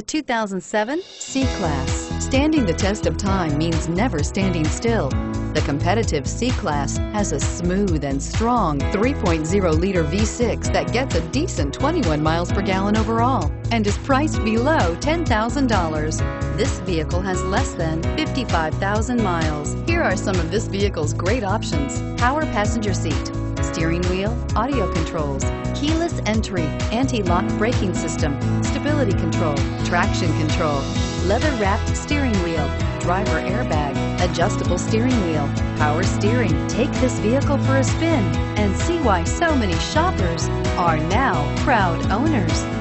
The 2007 C-Class. Standing the test of time means never standing still. The competitive C-Class has a smooth and strong 3.0-liter V6 that gets a decent 21 miles per gallon overall and is priced below $10,000. This vehicle has less than 55,000 miles. Here are some of this vehicle's great options. Power passenger seat, steering wheel, audio controls, keyless entry, anti-lock braking system, stability control, traction control, leather-wrapped steering wheel, driver airbag, adjustable steering wheel, power steering. Take this vehicle for a spin and see why so many shoppers are now proud owners.